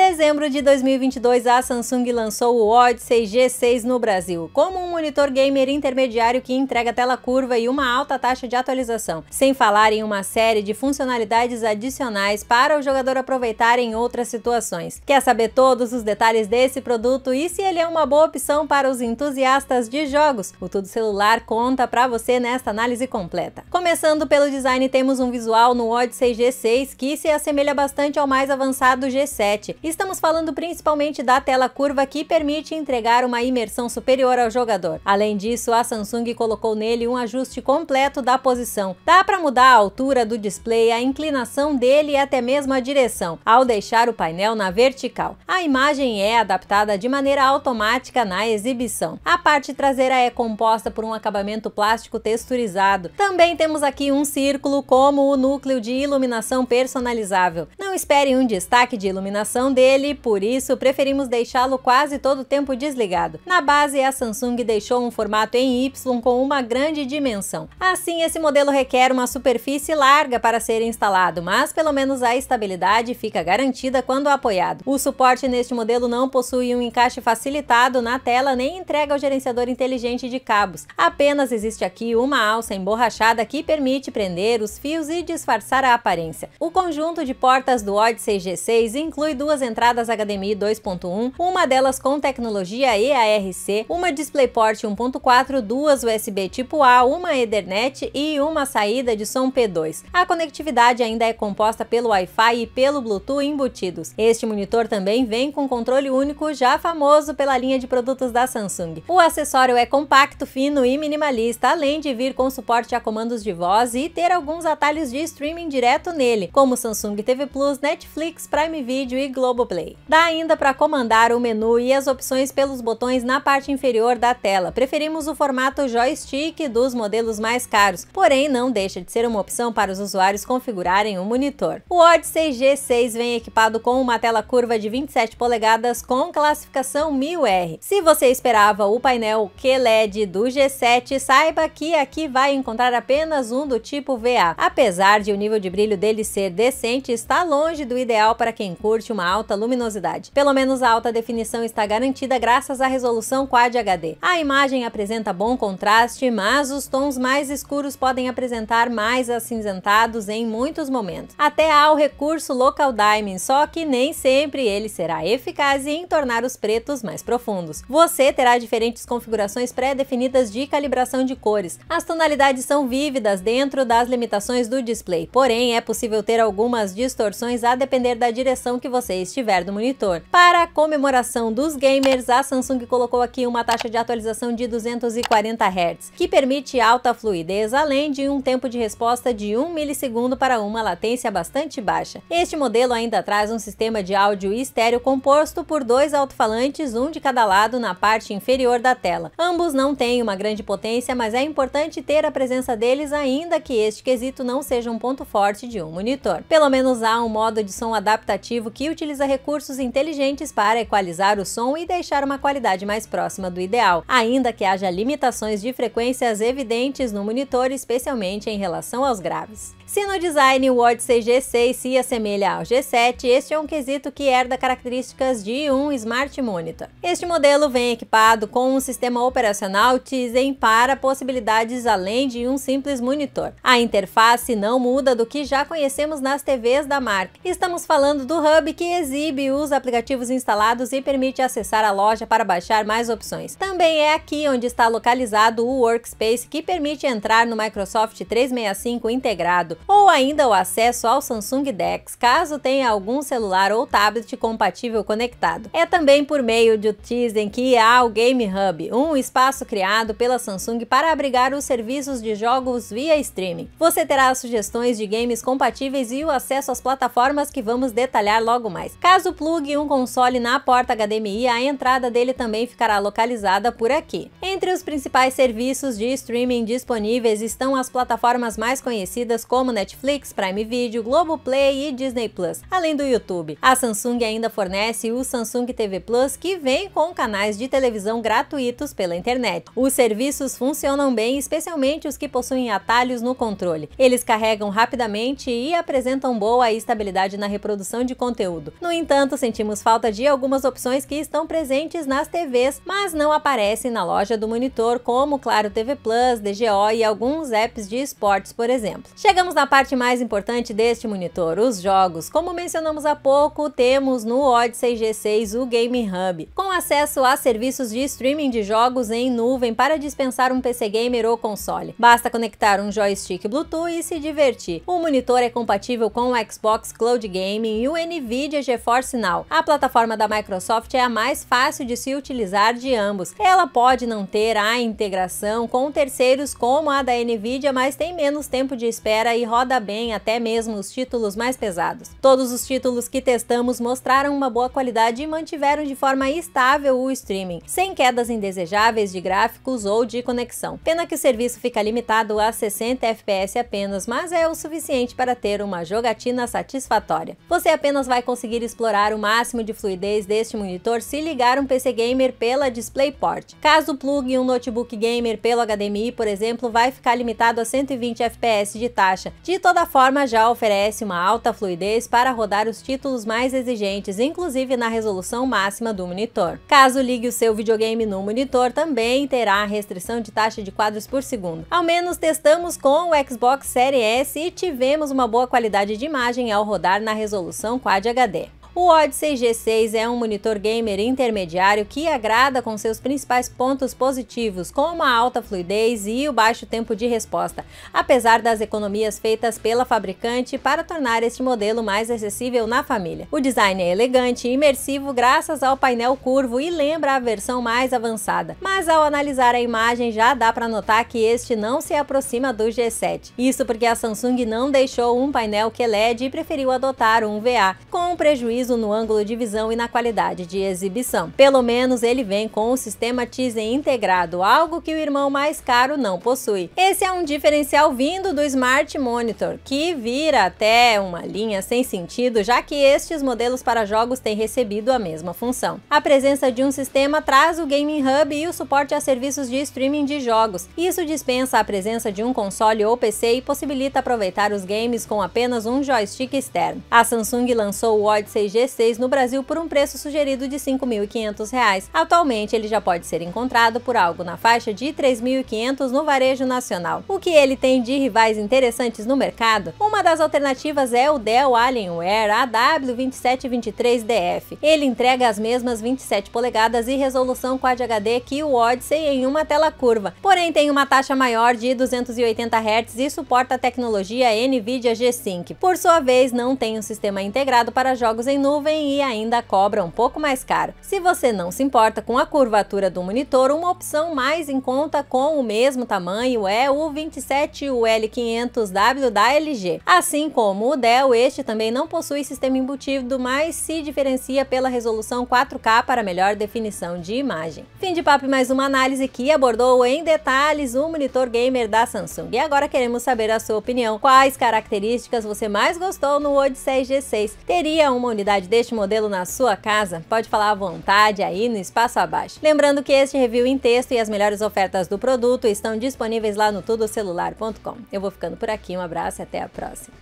dezembro de 2022, a Samsung lançou o Odyssey G6 no Brasil, como um monitor gamer intermediário que entrega tela curva e uma alta taxa de atualização, sem falar em uma série de funcionalidades adicionais para o jogador aproveitar em outras situações. Quer saber todos os detalhes desse produto e se ele é uma boa opção para os entusiastas de jogos? O Tudo Celular conta para você nesta análise completa. Começando pelo design, temos um visual no Odyssey G6 que se assemelha bastante ao mais avançado G7 Estamos falando principalmente da tela curva que permite entregar uma imersão superior ao jogador. Além disso, a Samsung colocou nele um ajuste completo da posição. Dá para mudar a altura do display, a inclinação dele e até mesmo a direção, ao deixar o painel na vertical. A imagem é adaptada de maneira automática na exibição. A parte traseira é composta por um acabamento plástico texturizado. Também temos aqui um círculo como o núcleo de iluminação personalizável. Não espere um destaque de iluminação dele, por isso preferimos deixá-lo quase todo o tempo desligado. Na base, a Samsung deixou um formato em Y com uma grande dimensão. Assim, esse modelo requer uma superfície larga para ser instalado, mas pelo menos a estabilidade fica garantida quando apoiado. O suporte neste modelo não possui um encaixe facilitado na tela nem entrega o gerenciador inteligente de cabos. Apenas existe aqui uma alça emborrachada que permite prender os fios e disfarçar a aparência. O conjunto de portas do Odyssey G6 inclui inclui duas entradas HDMI 2.1, uma delas com tecnologia EARC, uma DisplayPort 1.4, duas USB tipo A, uma Ethernet e uma saída de som P2. A conectividade ainda é composta pelo Wi-Fi e pelo Bluetooth embutidos. Este monitor também vem com controle único, já famoso pela linha de produtos da Samsung. O acessório é compacto, fino e minimalista, além de vir com suporte a comandos de voz e ter alguns atalhos de streaming direto nele, como Samsung TV Plus, Netflix, Prime Video e Globoplay. Dá ainda para comandar o menu e as opções pelos botões na parte inferior da tela. Preferimos o formato joystick dos modelos mais caros, porém não deixa de ser uma opção para os usuários configurarem o monitor. O Odyssey G6 vem equipado com uma tela curva de 27 polegadas com classificação 1000R. Se você esperava o painel QLED do G7, saiba que aqui vai encontrar apenas um do tipo VA. Apesar de o nível de brilho dele ser decente, está longe do ideal para quem curte uma alta luminosidade. Pelo menos a alta definição está garantida graças à resolução Quad HD. A imagem apresenta bom contraste, mas os tons mais escuros podem apresentar mais acinzentados em muitos momentos. Até há o recurso Local Dimming, só que nem sempre ele será eficaz em tornar os pretos mais profundos. Você terá diferentes configurações pré-definidas de calibração de cores. As tonalidades são vívidas dentro das limitações do display, porém é possível ter algumas distorções a depender da direção que você estiver no monitor. Para a comemoração dos gamers, a Samsung colocou aqui uma taxa de atualização de 240 Hz, que permite alta fluidez, além de um tempo de resposta de 1 milissegundo para uma latência bastante baixa. Este modelo ainda traz um sistema de áudio estéreo composto por dois alto-falantes, um de cada lado na parte inferior da tela. Ambos não têm uma grande potência, mas é importante ter a presença deles ainda que este quesito não seja um ponto forte de um monitor. Pelo menos há um modo de som adaptativo que utiliza recursos inteligentes para equalizar o som e deixar uma qualidade mais próxima do ideal, ainda que haja limitações de frequências evidentes no monitor, especialmente em relação aos graves. Se no design o Odyssey G6 se assemelha ao G7, este é um quesito que herda características de um Smart Monitor. Este modelo vem equipado com um sistema operacional Tizen para possibilidades além de um simples monitor. A interface não muda do que já conhecemos nas TVs da marca. Estamos falando do hub que exibe os aplicativos instalados e permite acessar a loja para baixar mais opções. Também é aqui onde está localizado o Workspace que permite entrar no Microsoft 365 integrado ou ainda o acesso ao Samsung DeX, caso tenha algum celular ou tablet compatível conectado. É também por meio do Tizen que há o Game Hub, um espaço criado pela Samsung para abrigar os serviços de jogos via streaming. Você terá sugestões de games compatíveis e o acesso às plataformas que vamos detalhar logo mais. Caso plugue um console na porta HDMI, a entrada dele também ficará localizada por aqui. Entre os principais serviços de streaming disponíveis estão as plataformas mais conhecidas como Netflix, Prime Video, Globoplay e Disney Plus, além do YouTube. A Samsung ainda fornece o Samsung TV Plus, que vem com canais de televisão gratuitos pela internet. Os serviços funcionam bem, especialmente os que possuem atalhos no controle. Eles carregam rapidamente e apresentam boa estabilidade na reprodução de conteúdo. No No entanto, sentimos falta de algumas opções que estão presentes nas TVs, mas não aparecem na loja do monitor, como Claro TV Plus, DGO e alguns apps de esportes, por exemplo. Chegamos na parte mais importante deste monitor, os jogos. Como mencionamos há pouco, temos no Odyssey G6 o Gaming Hub, com acesso a serviços de streaming de jogos em nuvem para dispensar um PC gamer ou console. Basta conectar um joystick Bluetooth e se divertir. O monitor é compatível com o Xbox Cloud Gaming e o Nvidia GeForce Now. A plataforma da Microsoft é a mais fácil de se utilizar de ambos. Ela pode não ter a integração com terceiros como a da Nvidia, mas tem menos tempo de espera e roda bem até mesmo os títulos mais pesados. Todos os títulos que testamos mostraram uma boa qualidade e mantiveram de forma estável o streaming, sem quedas indesejáveis de gráficos ou de conexão. Pena que o serviço fica limitado a 60 FPS apenas, mas é o suficiente para ter uma jogatina satisfatória. Você apenas vai conseguir explorar o máximo de fluidez deste monitor se ligar um PC gamer pela DisplayPort. Caso plugue um notebook gamer pelo HDMI, por exemplo, vai ficar limitado a 120 FPS de taxa. De toda forma, já oferece uma alta fluidez para rodar os títulos mais exigentes, inclusive na resolução máxima do monitor. Caso ligue o seu videogame no monitor, também terá a restrição de taxa de quadros por segundo. Ao menos testamos com o Xbox Series S e tivemos uma boa qualidade de imagem ao rodar na resolução Quad HD. O Odyssey G6 é um monitor gamer intermediário que agrada com seus principais pontos positivos, como a alta fluidez e o baixo tempo de resposta, apesar das economias feitas pela fabricante para tornar este modelo mais acessível na família. O design é elegante e imersivo graças ao painel curvo e lembra a versão mais avançada, mas ao analisar a imagem já dá para notar que este não se aproxima do G7. Isso porque a Samsung não deixou um painel QLED e preferiu adotar um VA, com prejuízo prejuízo no ângulo de visão e na qualidade de exibição. Pelo menos ele vem com o sistema Tizen integrado, algo que o irmão mais caro não possui. Esse é um diferencial vindo do Smart Monitor, que vira até uma linha sem sentido, já que estes modelos para jogos têm recebido a mesma função. A presença de um sistema traz o Gaming Hub e o suporte a serviços de streaming de jogos. Isso dispensa a presença de um console ou PC e possibilita aproveitar os games com apenas um joystick externo. A Samsung lançou o Odyssey G6 no Brasil por um preço sugerido de R$ 5.500. Atualmente, ele já pode ser encontrado por algo na faixa de R$ 3.500 no varejo nacional. O que ele tem de rivais interessantes no mercado? Uma das alternativas é o Dell Alienware AW2723DF. Ele entrega as mesmas 27 polegadas e resolução Quad HD que o Odyssey em uma tela curva, porém tem uma taxa maior de 280 Hz e suporta a tecnologia NVIDIA G-Sync. Por sua vez, não tem um sistema integrado para jogos em nuvem e ainda cobra um pouco mais caro. Se você não se importa com a curvatura do monitor, uma opção mais em conta com o mesmo tamanho é o 27UL500W da LG. Assim como o Dell, este também não possui sistema embutido, mas se diferencia pela resolução 4K para melhor definição de imagem. Fim de papo mais uma análise que abordou em detalhes o monitor gamer da Samsung. E agora queremos saber a sua opinião. Quais características você mais gostou no Odyssey G6? Teria uma unidade deste modelo na sua casa? Pode falar à vontade aí no espaço abaixo. Lembrando que este review em texto e as melhores ofertas do produto estão disponíveis lá no tudocelular.com. Eu vou ficando por aqui, um abraço e até a próxima.